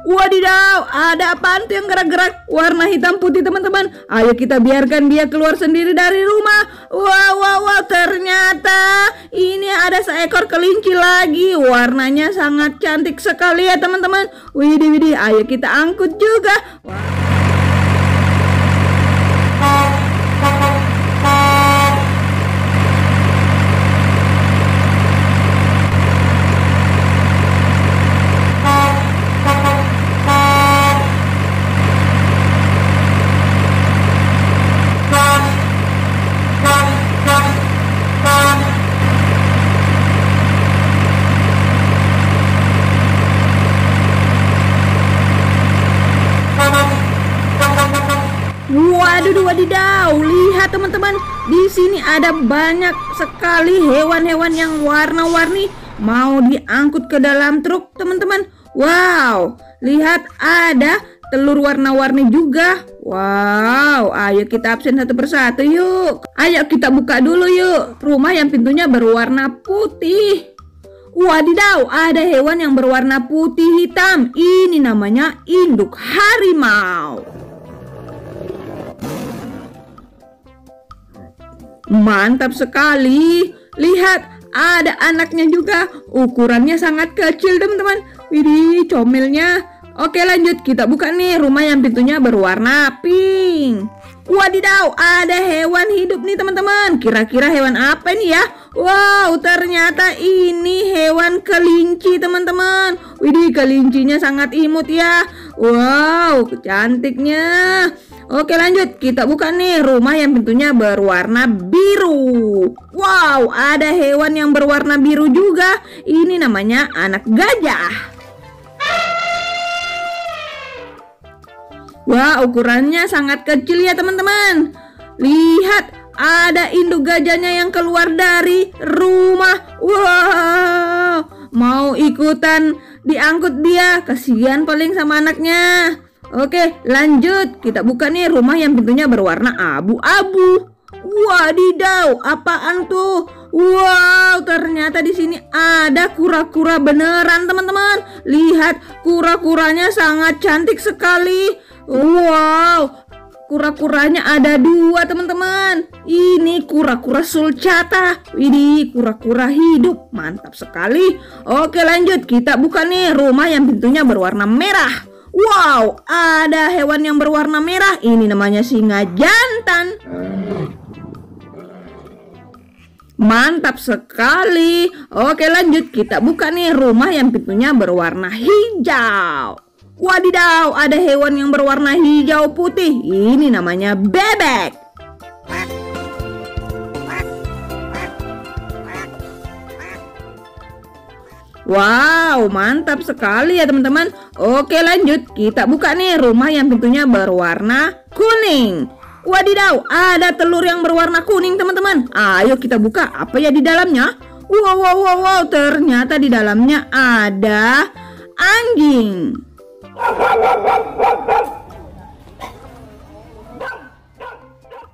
Wadidaw, ada apaan tuh yang gerak-gerak warna hitam putih teman-teman? Ayo kita biarkan dia keluar sendiri dari rumah. Wow, wow, wow, ternyata ini ada seekor kelinci lagi. Warnanya sangat cantik sekali ya teman-teman. Widih, widih, ayo kita angkut juga. Wow. Teman-teman, di sini ada banyak sekali hewan-hewan yang warna-warni mau diangkut ke dalam truk, teman-teman. Wow, lihat ada telur warna-warni juga. Wow, ayo kita absen satu persatu yuk. Ayo kita buka dulu yuk. Rumah yang pintunya berwarna putih. Wadidaw, ada hewan yang berwarna putih hitam. Ini namanya induk harimau. Mantap sekali. Lihat, ada anaknya juga. Ukurannya sangat kecil, teman-teman. Widih, comelnya. Oke, lanjut. Kita buka nih rumah yang pintunya berwarna pink. Wadidaw, ada hewan hidup nih teman-teman. Kira-kira hewan apa nih ya? Wow, ternyata ini hewan kelinci teman-teman. Widih, kelincinya sangat imut ya. Wow, cantiknya. Oke lanjut, kita buka nih rumah yang pintunya berwarna biru. Wow, ada hewan yang berwarna biru juga. Ini namanya anak gajah. Wah, ukurannya sangat kecil ya teman-teman. Lihat, ada induk gajahnya yang keluar dari rumah. Wow, mau ikutan diangkut dia. Kasihan paling sama anaknya. Oke, lanjut. Kita buka nih rumah yang pintunya berwarna abu-abu. Wadidaw, apaan tuh? Wow, ternyata di sini ada kura-kura beneran, teman-teman. Lihat, kura-kuranya sangat cantik sekali. Wow, kura-kuranya ada dua, teman-teman. Ini kura-kura sulcata. Ini kura-kura hidup. Mantap sekali. Oke, lanjut. Kita buka nih rumah yang pintunya berwarna merah. Wow, ada hewan yang berwarna merah. Ini namanya singa jantan. Mantap sekali. Oke, lanjut. Kita buka nih rumah yang pintunya berwarna hijau. Wadidaw, ada hewan yang berwarna hijau putih. Ini namanya bebek. Wow, mantap sekali ya teman-teman. Oke lanjut, kita buka nih rumah yang pintunya berwarna kuning. Wadidaw, ada telur yang berwarna kuning teman-teman. Ayo kita buka, apa ya di dalamnya? Wow, wow, wow, wow, ternyata di dalamnya ada anjing.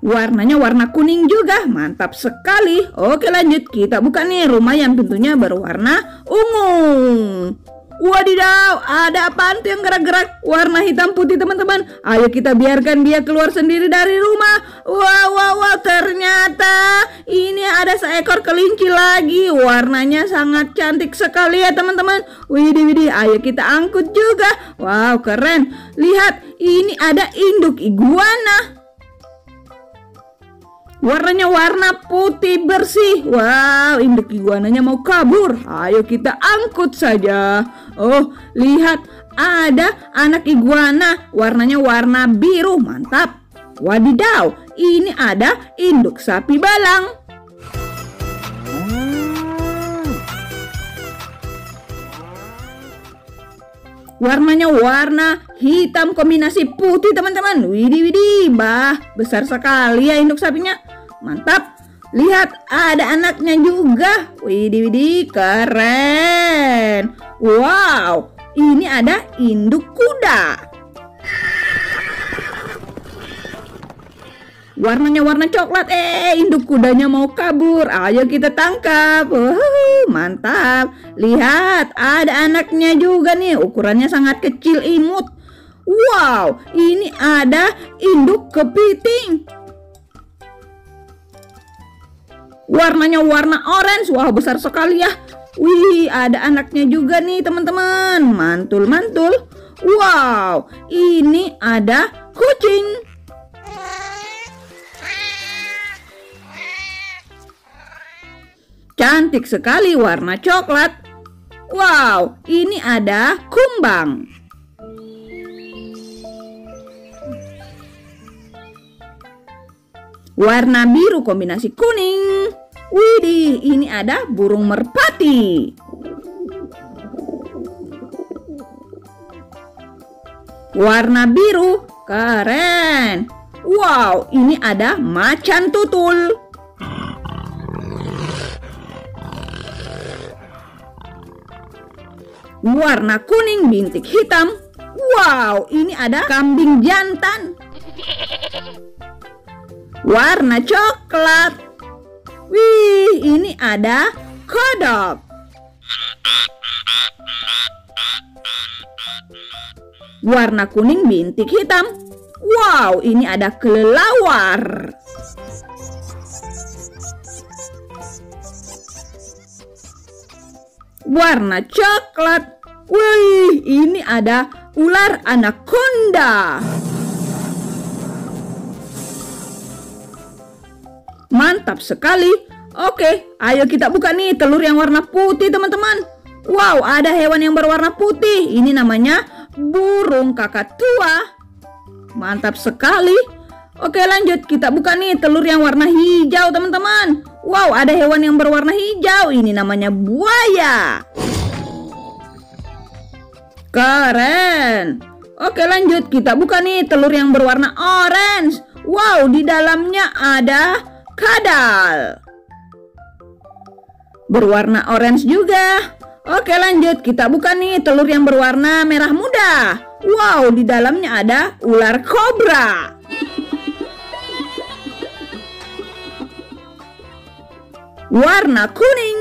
Warnanya warna kuning juga, mantap sekali. Oke lanjut, kita buka nih rumah yang pintunya berwarna ungu. Wadidaw, ada apa tuh yang gerak-gerak warna hitam putih teman-teman? Ayo kita biarkan dia keluar sendiri dari rumah. Wow, wow, wow, ternyata ini ada seekor kelinci lagi. Warnanya sangat cantik sekali ya teman-teman. Widih, widih, ayo kita angkut juga. Wow, keren. Lihat, ini ada induk iguana. Warnanya warna putih bersih. Wow, induk iguananya mau kabur. Ayo kita angkut saja. Oh, lihat ada anak iguana. Warnanya warna biru. Mantap. Wadidaw, ini ada induk sapi balang. Warnanya warna hitam kombinasi putih teman-teman. Widih widih, bah besar sekali ya induk sapinya. Mantap. Lihat, ada anaknya juga. Widih, widih, keren. Wow, ini ada induk kuda. Warnanya warna coklat. Eh, induk kudanya mau kabur. Ayo kita tangkap. Uh, mantap. Lihat, ada anaknya juga nih. Ukurannya sangat kecil imut. Wow, ini ada induk kepiting. Warnanya warna orange. Wah, besar sekali ya. Wih, ada anaknya juga nih, teman-teman. Mantul-mantul. Wow, ini ada kucing. Cantik sekali warna coklat. Wow, ini ada kumbang. Warna biru kombinasi kuning. Widih, ini ada burung merpati. Warna biru, keren. Wow, ini ada macan tutul. Warna kuning bintik hitam. Wow, ini ada kambing jantan. Warna coklat. Wih, ini ada kodok. Warna kuning bintik hitam. Wow, ini ada kelelawar. Warna coklat. Wih, ini ada ular anaconda. Mantap sekali. Oke, ayo kita buka nih telur yang warna putih teman-teman. Wow, ada hewan yang berwarna putih. Ini namanya burung kakak tua. Mantap sekali. Oke lanjut, kita buka nih telur yang warna hijau teman-teman. Wow, ada hewan yang berwarna hijau. Ini namanya buaya. Keren. Oke lanjut kita buka nih telur yang berwarna orange. Wow di dalamnya ada kadal. Berwarna orange juga. Oke lanjut kita buka nih telur yang berwarna merah muda. Wow di dalamnya ada ular kobra. Warna kuning.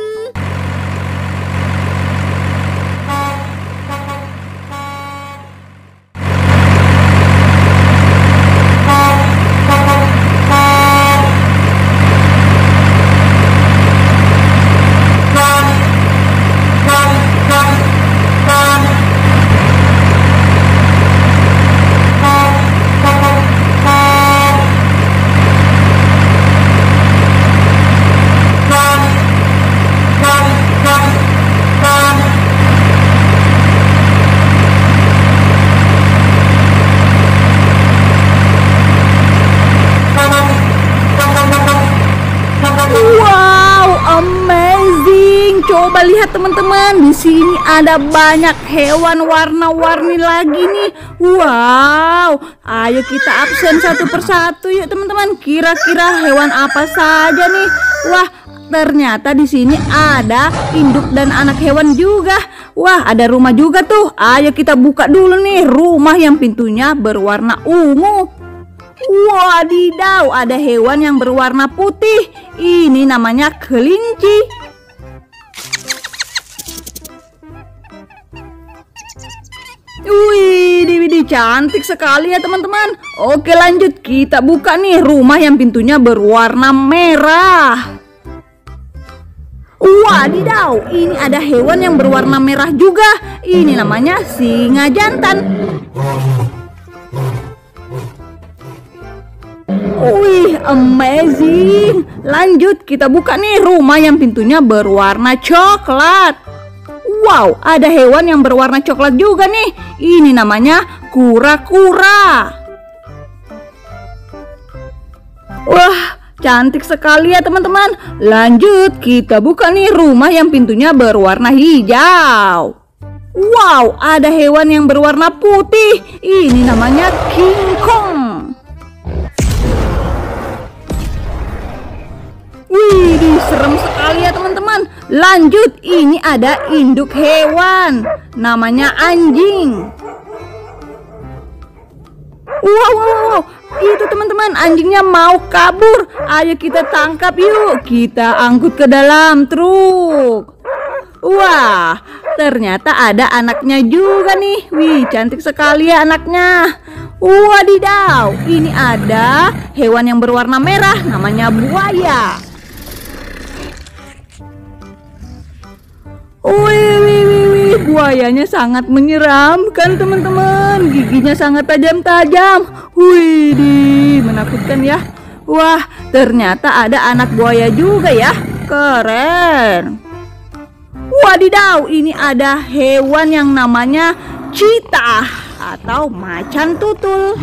Lihat teman-teman, di sini ada banyak hewan warna-warni lagi nih. Wow, ayo kita absen satu persatu yuk teman-teman. Kira-kira hewan apa saja nih? Wah, ternyata di sini ada induk dan anak hewan juga. Wah, ada rumah juga tuh. Ayo kita buka dulu nih rumah yang pintunya berwarna ungu. Wadidaw, ada hewan yang berwarna putih. Ini namanya kelinci. Wih, Widih, cantik sekali ya teman-teman. Oke lanjut, kita buka nih rumah yang pintunya berwarna merah. Wadidaw, ini ada hewan yang berwarna merah juga. Ini namanya singa jantan. Wih, amazing. Lanjut, kita buka nih rumah yang pintunya berwarna coklat. Wow, ada hewan yang berwarna coklat juga nih. Ini namanya kura-kura. Wah, cantik sekali ya teman-teman. Lanjut, kita buka nih rumah yang pintunya berwarna hijau. Wow, ada hewan yang berwarna putih. Ini namanya King Kong. Wih, serem sekali ya teman-teman. Lanjut, ini ada induk hewan. Namanya anjing. Wow, wow, wow. Itu teman-teman anjingnya mau kabur. Ayo kita tangkap yuk. Kita angkut ke dalam truk. Wah, ternyata ada anaknya juga nih. Wih, cantik sekali ya anaknya. Wadidaw, ini ada hewan yang berwarna merah namanya buaya. Wih, buayanya sangat menyeramkan teman-teman. Giginya sangat tajam-tajam. Wih, di menakutkan ya. Wah, ternyata ada anak buaya juga ya. Keren. Wadidaw, ini ada hewan yang namanya cheetah atau macan tutul.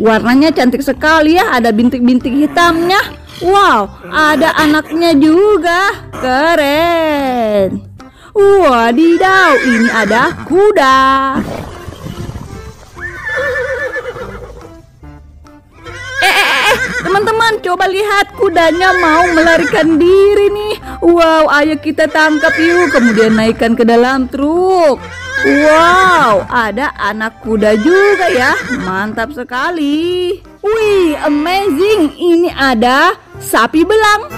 Warnanya cantik sekali ya, ada bintik-bintik hitamnya. Wow, ada anaknya juga. Keren. Wadidaw, ini ada kuda. Eh, eh, eh, eh, teman-teman, coba lihat kudanya mau melarikan diri nih. Wow, ayo kita tangkap yuk, kemudian naikkan ke dalam truk. Wow, ada anak kuda juga ya. Mantap sekali. Wih, amazing. Ini ada sapi belang.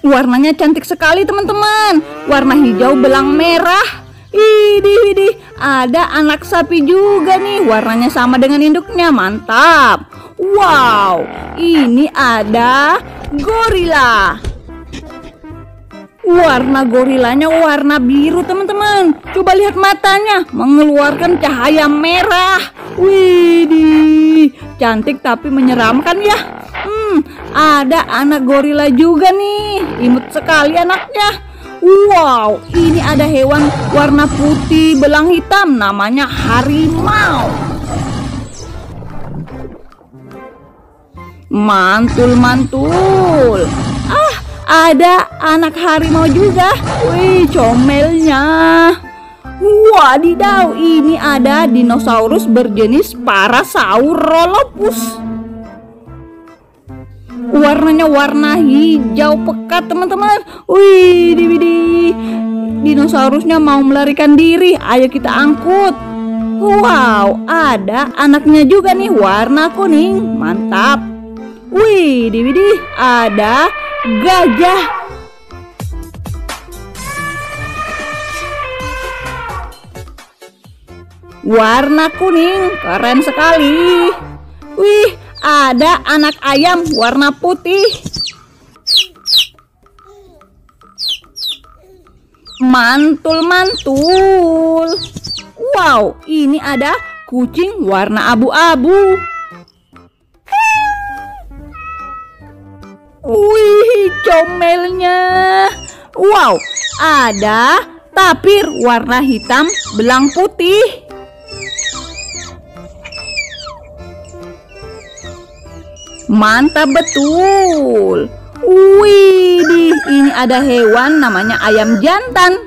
Warnanya cantik sekali teman-teman. Warna hijau belang merah. Idih, idih, ada anak sapi juga nih. Warnanya sama dengan induknya. Mantap. Wow, ini ada gorila. Warna gorilanya warna biru teman-teman. Coba lihat matanya. Mengeluarkan cahaya merah. Widih Cantik tapi menyeramkan ya. Hmm ada anak gorila juga nih. Imut sekali anaknya. Wow ini ada hewan warna putih belang hitam Namanya harimau. Mantul-mantul Ah ada anak harimau juga. Wih, comelnya. Wadidaw, ini ada dinosaurus berjenis Parasaurolophus. Warnanya warna hijau pekat, teman-teman. Wih, di Dinosaurusnya mau melarikan diri. Ayo kita angkut. Wow, ada anaknya juga nih warna kuning. Mantap. Wih, di ada gajah. Warna kuning, keren sekali. Wih, ada anak ayam warna putih. Mantul-mantul. Wow, ini ada kucing warna abu-abu. Wih, comelnya. Wow, ada tapir warna hitam belang putih. Mantap betul. Wih, ini ada hewan namanya ayam jantan.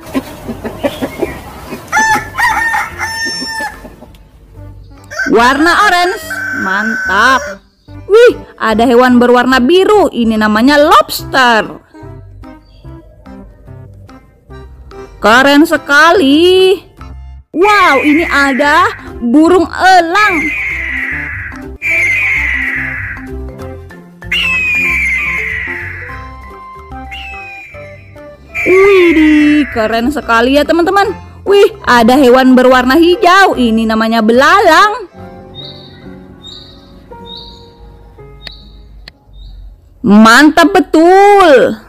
Warna orange. Mantap. Wih, ada hewan berwarna biru. Ini namanya lobster. Keren sekali. Wow, ini ada burung elang. Wih, keren sekali ya teman-teman. Wih, ada hewan berwarna hijau. Ini namanya belalang. Mantap betul.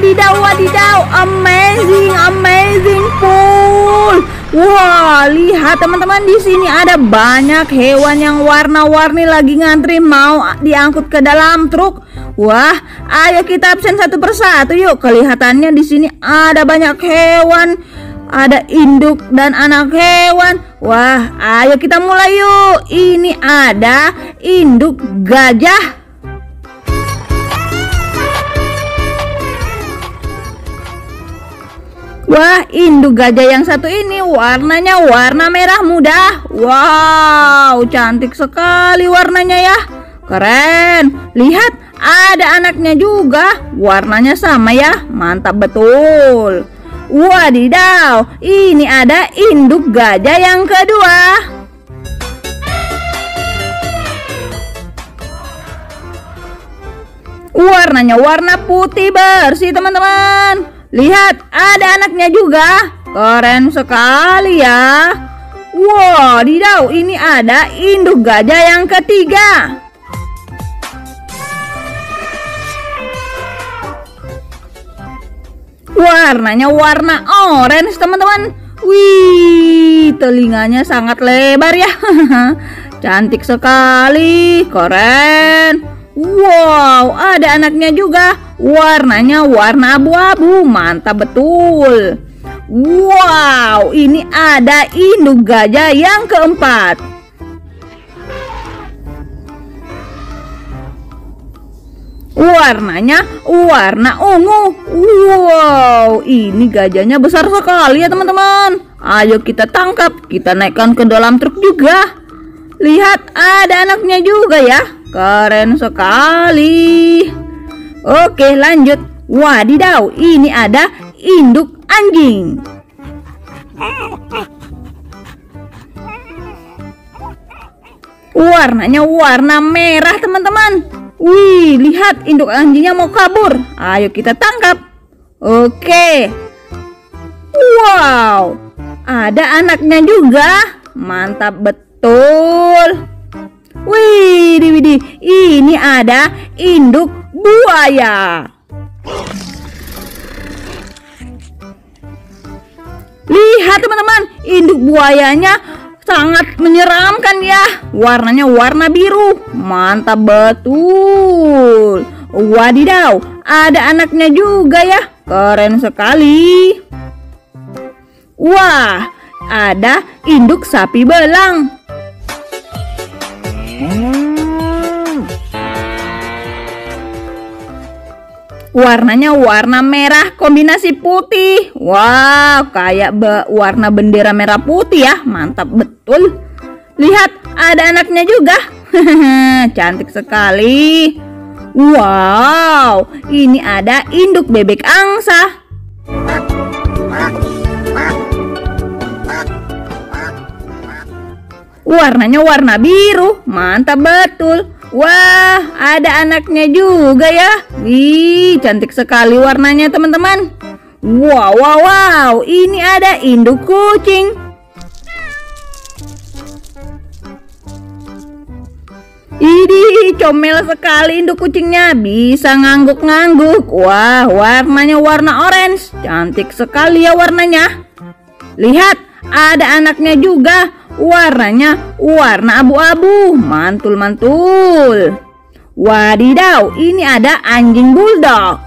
Wadidaw, wadidaw. Amazing, amazing pool. Wah, lihat teman-teman di sini ada banyak hewan yang warna-warni lagi ngantri mau diangkut ke dalam truk. Wah, ayo kita absen satu persatu yuk. Kelihatannya di sini ada banyak hewan ada induk dan anak hewan. Wah, ayo kita mulai yuk. Ini ada induk gajah. Wah, induk gajah yang satu ini warnanya warna merah muda. Wow, cantik sekali warnanya ya. Keren. Lihat, ada anaknya juga. Warnanya sama ya. Mantap betul. Wadidaw, ini ada induk gajah yang kedua. Warnanya warna putih bersih teman-teman. Lihat, ada anaknya juga. Keren sekali ya. Wadidaw, ini ada induk gajah yang ketiga. Warnanya warna orange teman-teman Wih telinganya sangat lebar ya Cantik sekali Keren Wow ada anaknya juga Warnanya warna abu-abu Mantap betul Wow ini ada induk gajah yang keempat Warnanya warna ungu. Wow, ini gajahnya besar sekali ya teman-teman. Ayo kita tangkap, kita naikkan ke dalam truk juga. Lihat, ada anaknya juga ya. Keren sekali. Oke, lanjut. Wadidaw, ini ada induk anjing. Warnanya warna merah, teman-teman. Wih, lihat induk anjingnya mau kabur. Ayo kita tangkap. Oke. Wow, ada anaknya juga. Mantap betul. Wih, widih, ini ada induk buaya. Lihat teman-teman, induk buayanya sangat menyeramkan ya. Warnanya warna biru. Mantap betul. Wadidaw, ada anaknya juga ya. Keren sekali. Wah, ada induk sapi belang. Warnanya warna merah kombinasi putih. Wow, kayak be warna bendera merah putih ya. Mantap betul. Lihat, ada anaknya juga. Cantik sekali. Wow, ini ada induk bebek angsa. Warnanya warna biru. Mantap betul. Wah, ada anaknya juga ya. Wih, cantik sekali warnanya teman-teman. Wow, wow, wow. Ini ada induk kucing. Ini comel sekali induk kucingnya. Bisa ngangguk-ngangguk. Wah, warnanya warna orange. Cantik sekali ya warnanya. Lihat, ada anaknya juga. Warnanya warna abu-abu, mantul-mantul. Wadidaw, ini ada anjing bulldog.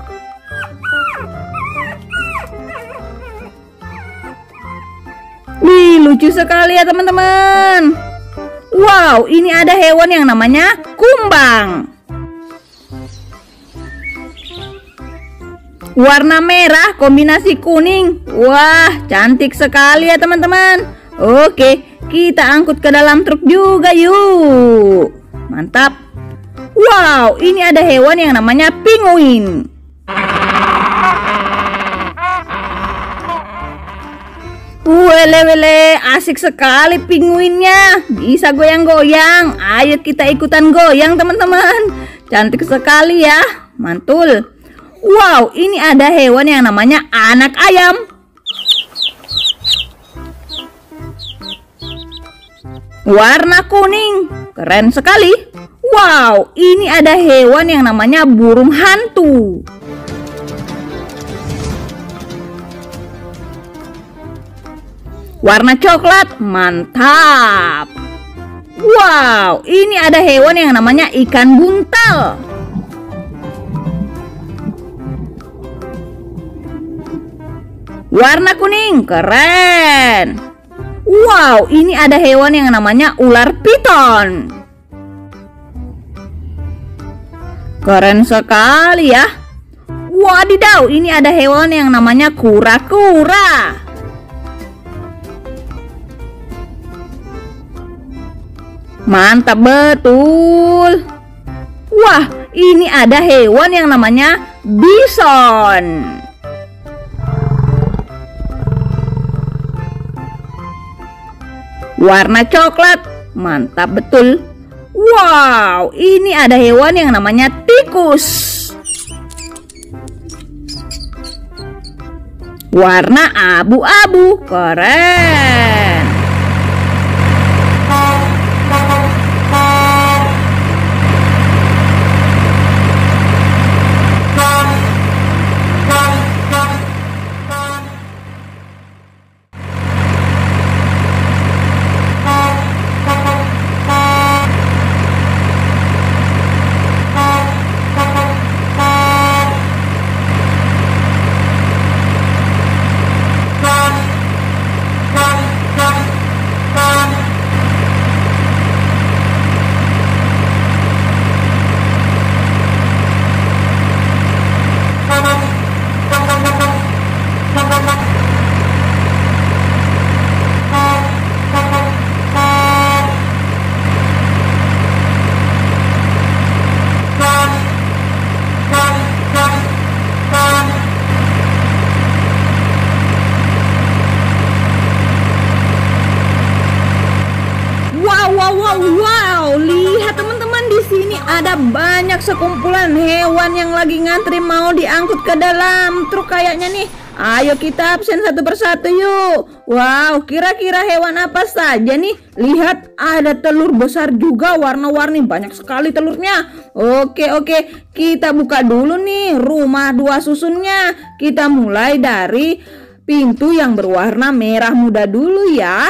Wih, lucu sekali ya teman-teman. Wow, ini ada hewan yang namanya kumbang. Warna merah kombinasi kuning. Wah, cantik sekali ya teman-teman. Oke, kita angkut ke dalam truk juga yuk. Mantap. Wow, ini ada hewan yang namanya penguin. Wele wele, asik sekali pinguinnya. Bisa goyang-goyang. Ayo kita ikutan goyang teman-teman. Cantik sekali ya. Mantul. Wow, ini ada hewan yang namanya anak ayam. warna kuning. Keren sekali. Wow, ini ada hewan yang namanya burung hantu. Warna coklat, mantap. Wow, ini ada hewan yang namanya ikan buntal. Warna kuning, keren. Wow, ini ada hewan yang namanya ular piton. Keren sekali ya. Wadidaw, ini ada hewan yang namanya kura-kura. Mantap betul. Wah, ini ada hewan yang namanya bison. Warna coklat. Mantap betul. Wow, ini ada hewan yang namanya tikus. Warna abu-abu. Keren. Ada banyak sekumpulan hewan yang lagi ngantri mau diangkut ke dalam truk kayaknya nih. Ayo kita absen satu persatu yuk. Wow, kira-kira hewan apa saja nih? Lihat ada telur besar juga warna-warni banyak sekali telurnya. Oke, oke. Kita buka dulu nih rumah dua susunnya. Kita mulai dari pintu yang berwarna merah muda dulu ya.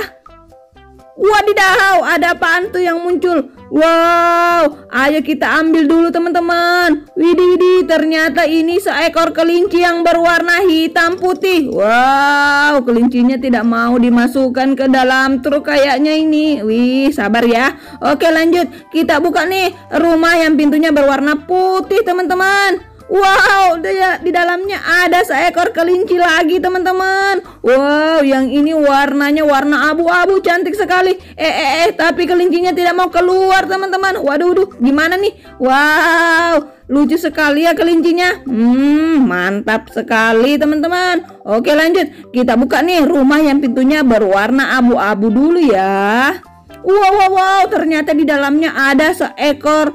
Wadidaw, ada apaan tuh yang muncul? Wow, ayo kita ambil dulu teman-teman. Widih, widih, ternyata ini seekor kelinci yang berwarna hitam putih. Wow, kelincinya tidak mau dimasukkan ke dalam truk kayaknya ini. Wih, sabar ya. Oke, lanjut. Kita buka nih rumah yang pintunya berwarna putih, teman-teman. Wow, di dalamnya ada seekor kelinci lagi teman-teman. Wow, yang ini warnanya warna abu-abu cantik sekali. Eh, eh, eh, tapi kelincinya tidak mau keluar teman-teman. Waduh, duh, gimana nih? Wow, lucu sekali ya kelincinya. Hmm, mantap sekali teman-teman. Oke lanjut, kita buka nih rumah yang pintunya berwarna abu-abu dulu ya. Wow, wow, wow, ternyata di dalamnya ada seekor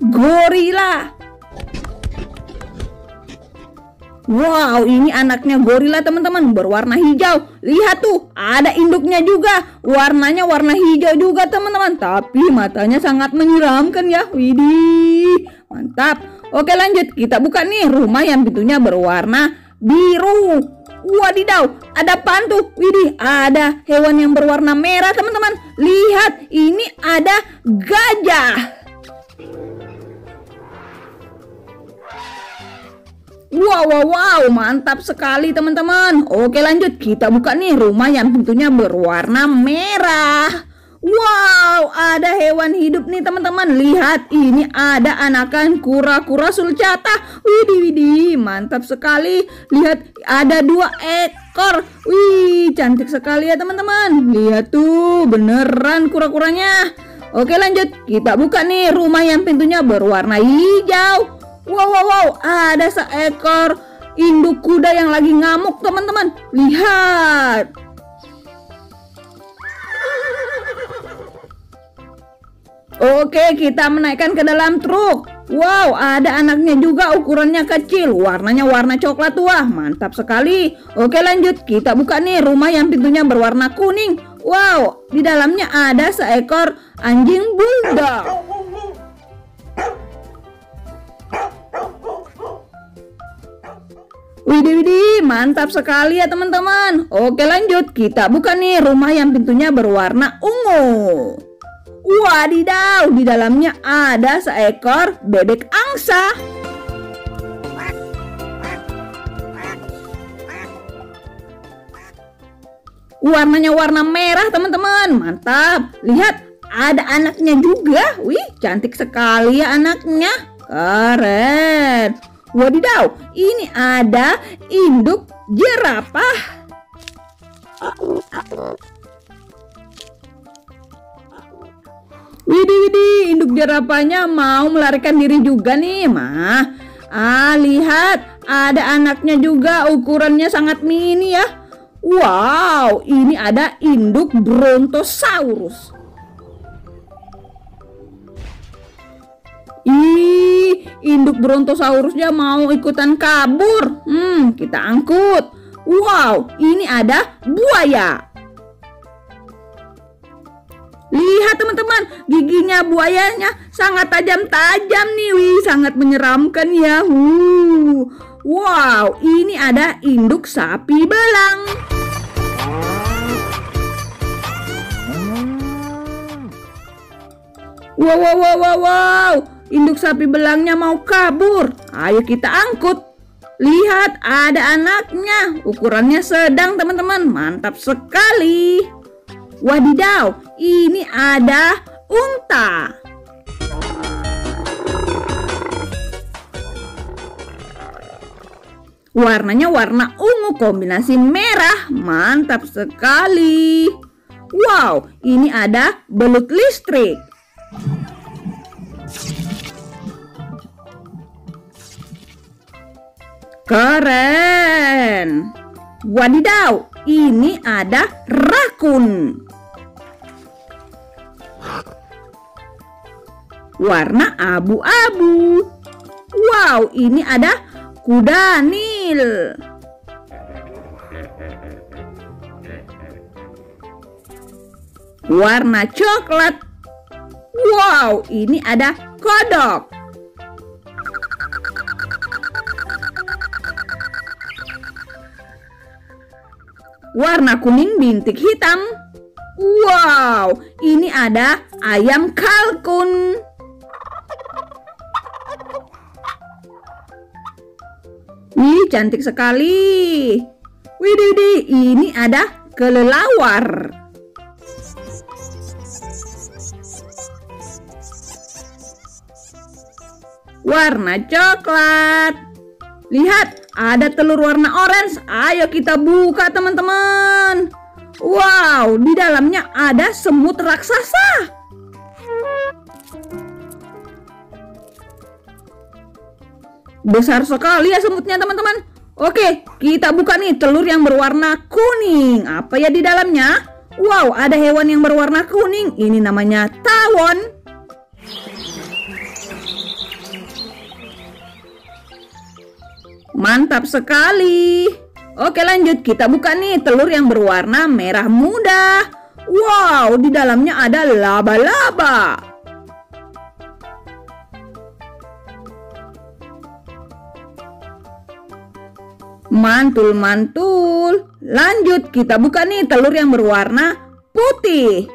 gorila. Wow, ini anaknya gorila teman-teman berwarna hijau. Lihat tuh, ada induknya juga. Warnanya warna hijau juga teman-teman. Tapi matanya sangat menyeramkan ya. Widih, mantap. Oke lanjut, kita buka nih rumah yang pintunya berwarna biru. Wadidaw, ada pantu. Widih, ada hewan yang berwarna merah teman-teman. Lihat, ini ada gajah. Wow, wow, wow, mantap sekali teman-teman. Oke lanjut, kita buka nih rumah yang pintunya berwarna merah. Wow, ada hewan hidup nih teman-teman. Lihat, ini ada anakan kura-kura sulcata. Widih, widih, mantap sekali. Lihat, ada dua ekor. Wih, cantik sekali ya teman-teman. Lihat tuh, beneran kura-kuranya. Oke lanjut, kita buka nih rumah yang pintunya berwarna hijau. Wow, wow, wow, ada seekor induk kuda yang lagi ngamuk, teman-teman. Lihat. Oke, kita menaikkan ke dalam truk. Wow, ada anaknya juga ukurannya kecil. Warnanya warna coklat tua. Mantap sekali. Oke, lanjut. Kita buka nih rumah yang pintunya berwarna kuning. Wow, di dalamnya ada seekor anjing bulldog. Widih, widih, mantap sekali ya teman-teman. Oke lanjut, kita buka nih rumah yang pintunya berwarna ungu. Wadidaw, di dalamnya ada seekor bebek angsa. Warnanya warna merah teman-teman, mantap. Lihat, ada anaknya juga. Wih, cantik sekali ya anaknya. Keren. Wadidaw, ini ada induk jerapah. Widih, widih, induk jerapahnya mau melarikan diri juga nih, mah. Ah, lihat, ada anaknya juga, ukurannya sangat mini ya. Wow, ini ada induk Brontosaurus. Ih, induk Brontosaurusnya mau ikutan kabur. Hmm, kita angkut. Wow, ini ada buaya. Lihat teman-teman, giginya buayanya sangat tajam-tajam nih, wih, sangat menyeramkan ya. Uh. Wow, ini ada induk sapi belang. Wow, wow, wow, wow, wow. Induk sapi belangnya mau kabur. Ayo kita angkut. Lihat, ada anaknya. Ukurannya sedang, teman-teman. Mantap sekali. Wadidaw, ini ada unta. Warnanya warna ungu kombinasi merah. Mantap sekali. Wow, ini ada belut listrik. Keren. Wadidaw, ini ada rakun. Warna abu-abu. Wow, ini ada kuda nil. Warna coklat. Wow, ini ada kodok. Warna kuning bintik hitam. Wow, ini ada ayam kalkun. Wih, cantik sekali. Widih, ini ada kelelawar. Warna coklat. Lihat, ada telur warna orange. Ayo kita buka teman-teman. Wow, di dalamnya ada semut raksasa. Besar sekali ya semutnya teman-teman. Oke, kita buka nih telur yang berwarna kuning. Apa ya di dalamnya? Wow, ada hewan yang berwarna kuning. Ini namanya tawon. Mantap sekali. Oke lanjut kita buka nih telur yang berwarna merah muda. Wow, di dalamnya ada laba-laba. Mantul-mantul. Lanjut kita buka nih telur yang berwarna putih.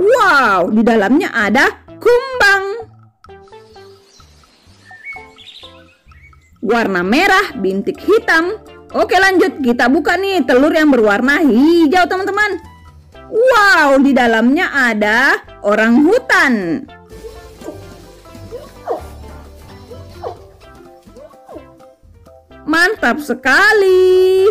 Wow, di dalamnya ada kumbang. Warna merah bintik hitam. Oke lanjut kita buka nih telur yang berwarna hijau teman-teman. Wow di dalamnya ada orang hutan. Mantap sekali.